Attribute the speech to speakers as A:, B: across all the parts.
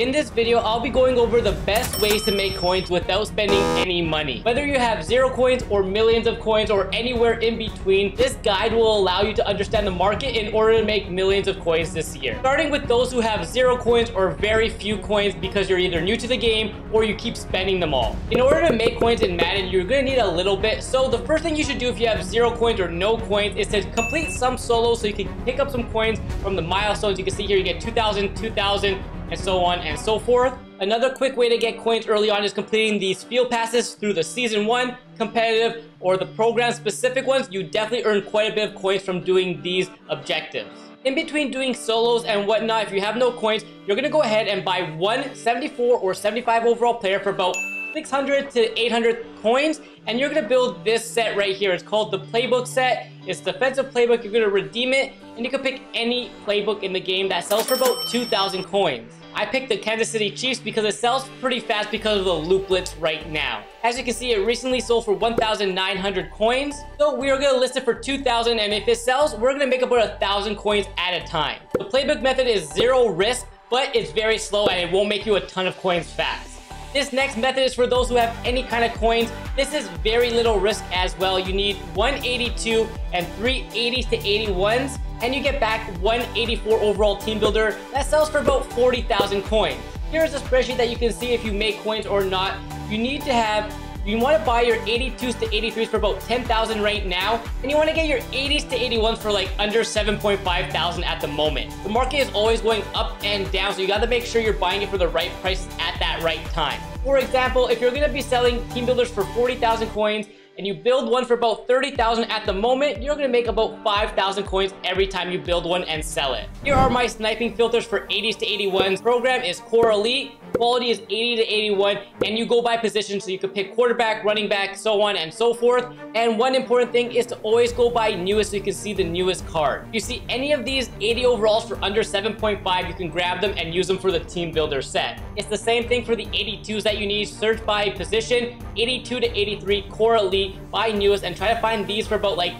A: In this video, I'll be going over the best ways to make coins without spending any money. Whether you have zero coins or millions of coins or anywhere in between, this guide will allow you to understand the market in order to make millions of coins this year. Starting with those who have zero coins or very few coins because you're either new to the game or you keep spending them all. In order to make coins in Madden, you're gonna need a little bit. So the first thing you should do if you have zero coins or no coins is to complete some solos so you can pick up some coins from the milestones. You can see here you get 2,000, 2,000, and so on and so forth. Another quick way to get coins early on is completing these field passes through the Season 1, competitive, or the program-specific ones. You definitely earn quite a bit of coins from doing these objectives. In between doing solos and whatnot, if you have no coins, you're to go ahead and buy one 74 or 75 overall player for about 600 to 800 coins and you're gonna build this set right here it's called the playbook set it's defensive playbook you're gonna redeem it and you can pick any playbook in the game that sells for about 2,000 coins I picked the Kansas City Chiefs because it sells pretty fast because of the looplets right now. As you can see, it recently sold for 1,900 coins. So we are going to list it for 2,000 and if it sells, we're going to make about a 1,000 coins at a time. The playbook method is zero risk, but it's very slow and it won't make you a ton of coins fast. This next method is for those who have any kind of coins. This is very little risk as well. You need 182 and 380s to 81s and you get back 184 overall team builder that sells for about 40,000 coins. Here's a spreadsheet that you can see if you make coins or not. You need to have you want to buy your 82s to 83s for about 10,000 right now, and you want to get your 80s to 81s for like under 7.5 thousand at the moment. The market is always going up and down, so you got to make sure you're buying it for the right prices at that right time. For example, if you're to be selling team builders for 40,000 coins, and you build one for about 30,000 at the moment, you're gonna make about 5,000 coins every time you build one and sell it. Here are my sniping filters for 80s to 81s. Program is Core Elite, quality is 80 to 81, and you go by position so you can pick quarterback, running back, so on and so forth. And one important thing is to always go by newest so you can see the newest card. If you see any of these 80 overalls for under 7.5, you can grab them and use them for the team builder set. It's the same thing for the 82s that you need. Search by position, 82 to 83, Core Elite, buy newest, and try to find these for about like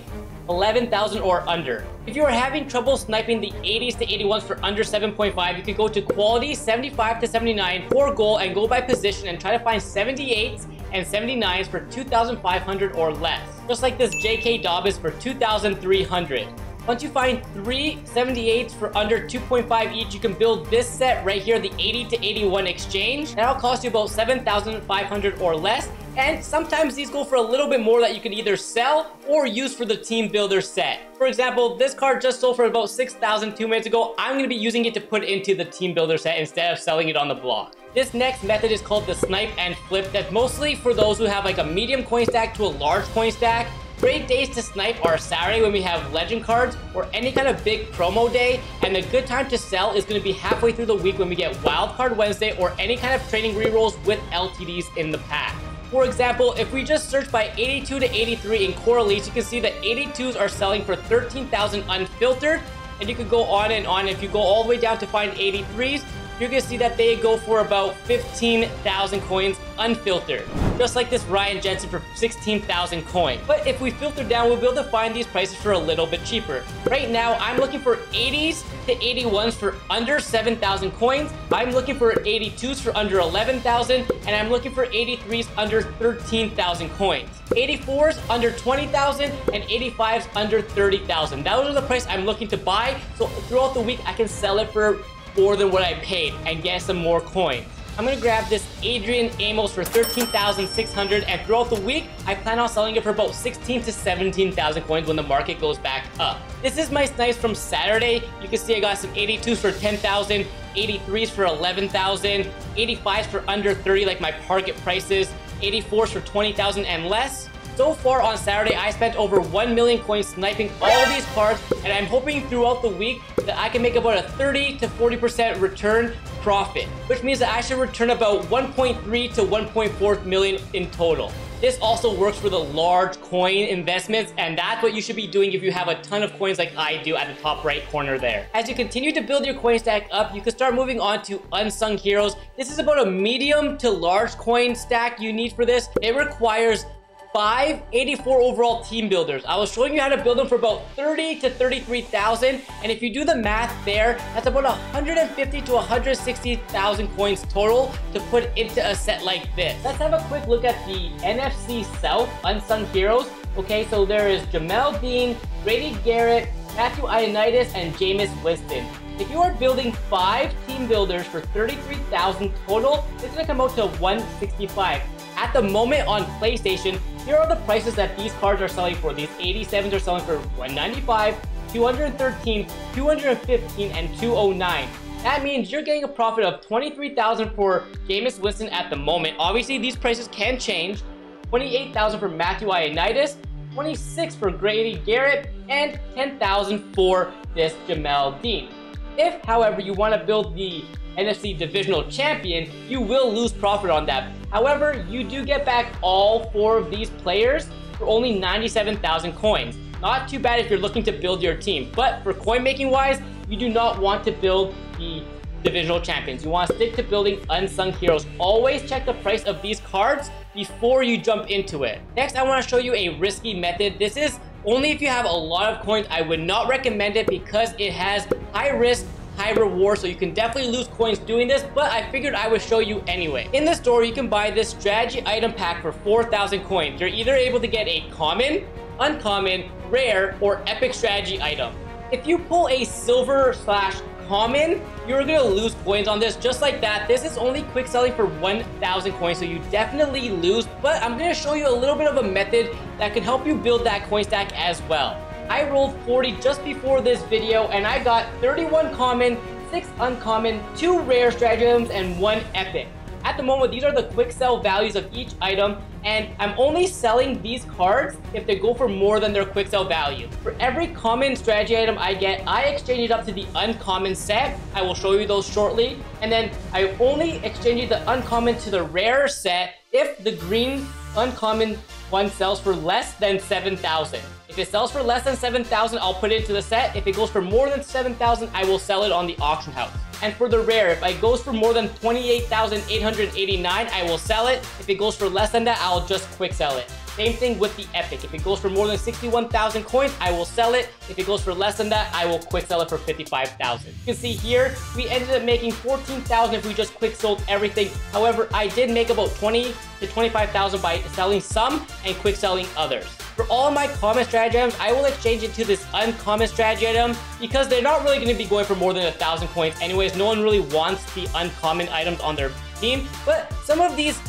A: 11,000 or under. If you are having trouble sniping the 80s to 81s for under 7.5, you can go to quality 75 to 79 for goal and go by position and try to find 78s and 79s for 2,500 or less. Just like this JK Dobbins for 2,300. Once you find three 78s for under 2.5 each, you can build this set right here, the 80 to 81 exchange. That'll cost you about 7,500 or less. And sometimes these go for a little bit more that you can either sell or use for the team builder set. For example, this card just sold for about 6,000 two minutes ago. I'm going to be using it to put into the team builder set instead of selling it on the block. This next method is called the snipe and flip. That's mostly for those who have like a medium coin stack to a large coin stack. Great days to snipe are Saturday when we have legend cards or any kind of big promo day. And a good time to sell is going to be halfway through the week when we get Wildcard Wednesday or any kind of training rerolls with LTDs in the pack. For example, if we just search by 82 to 83 in Core Elite, you can see that 82s are selling for 13,000 unfiltered. And you could go on and on. If you go all the way down to find 83s, you're gonna see that they go for about 15,000 coins unfiltered. Just like this Ryan Jensen for 16,000 coins. But if we filter down, we'll be able to find these prices for a little bit cheaper. Right now, I'm looking for 80s to 81s for under 7,000 coins. I'm looking for 82s for under 11,000, and I'm looking for 83s under 13,000 coins. 84s under 20,000 and 85s under 30,000. Those are the price I'm looking to buy. So throughout the week, I can sell it for more than what I paid and get some more coins. I'm gonna grab this Adrian Amos for 13,600 and throughout the week, I plan on selling it for about 16 to 17,000 coins when the market goes back up. This is my snipes from Saturday. You can see I got some 82s for 10,000, 83s for 11,000, 85s for under 30 like my target prices, 84s for 20,000 and less. So far on Saturday, I spent over 1 million coins sniping all these cards, and I'm hoping throughout the week that I can make about a 30 to 40% return profit, which means that I should return about 1.3 to 1.4 million in total. This also works for the large coin investments, and that's what you should be doing if you have a ton of coins like I do at the top right corner there. As you continue to build your coin stack up, you can start moving on to Unsung Heroes. This is about a medium to large coin stack you need for this. It requires five 84 overall team builders. I was showing you how to build them for about 30 to 33,000. And if you do the math there, that's about 150 to 160,000 coins total to put into a set like this. Let's have a quick look at the NFC South Unsung Heroes. Okay, so there is Jamel Dean, Grady Jarrett, Matthew Ioannidis, and Jameis Winston. If you are building five team builders for 33,000 total, it's gonna come out to 165. At the moment on PlayStation, here are the prices that these cards are selling for. These 87s are selling for 195, 213, 215, and 209. That means you're getting a profit of 23,000 for Jameis Winston at the moment. Obviously, these prices can change. 28,000 for Matthew Ioannidis, 26 for Grady Jarrett, and 10,000 for this Jamel Dean. If, however, you want to build the NFC Divisional Champion, you will lose profit on that. However, you do get back all four of these players for only 97,000 coins. Not too bad if you're looking to build your team, but for coin making wise, you do not want to build the divisional champions. You want to stick to building unsung heroes. Always check the price of these cards before you jump into it. Next, I want to show you a risky method. This is only if you have a lot of coins. I would not recommend it because it has high risk, high reward, so you can definitely lose coins doing this, but I figured I would show you anyway. In the store, you can buy this strategy item pack for 4,000 coins. You're either able to get a common, uncommon, rare, or epic strategy item. If you pull a silver slash common, you're gonna lose coins on this just like that. This is only quick selling for 1,000 coins, so you definitely lose, but I'm gonna show you a little bit of a method that can help you build that coin stack as well. I rolled 40 just before this video and I got 31 common, 6 uncommon, 2 rare stratagems, and 1 epic. At the moment, these are the quick sell values of each item, and I'm only selling these cards if they go for more than their quick sell value. For every common strategy item I get, I exchange it up to the uncommon set. I will show you those shortly. And then I only exchange the uncommon to the rare set if the green uncommon one sells for less than 7,000. If it sells for less than 7,000, I'll put it into the set. If it goes for more than 7,000, I will sell it on the auction house. And for the rare, if it goes for more than 28,889, I will sell it. If it goes for less than that, I'll just quick sell it. Same thing with the Epic. If it goes for more than 61,000 coins, I will sell it. If it goes for less than that, I will quick sell it for 55,000. You can see here, we ended up making 14,000 if we just quick sold everything. However, I did make about 20 to 25,000 by selling some and quick selling others. For all my common strategy items, I will exchange it to this uncommon strategy item because they're not really going to be going for more than a thousand coins anyways. No one really wants the uncommon items on their team, but some of these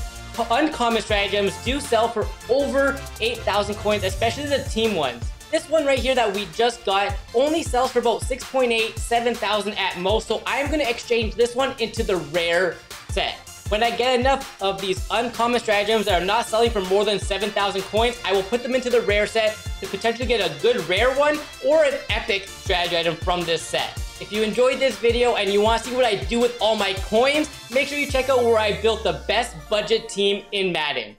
A: uncommon stratagems do sell for over 8,000 coins, especially the team ones. This one right here that we just got only sells for about 6.8, 7,000 at most, so I'm to exchange this one into the rare set. When I get enough of these uncommon stratagems that are not selling for more than 7,000 coins, I will put them into the rare set to potentially get a good rare one or an epic strategy item from this set. If you enjoyed this video and you want to see what I do with all my coins, make sure you check out where I built the best budget team in Madden.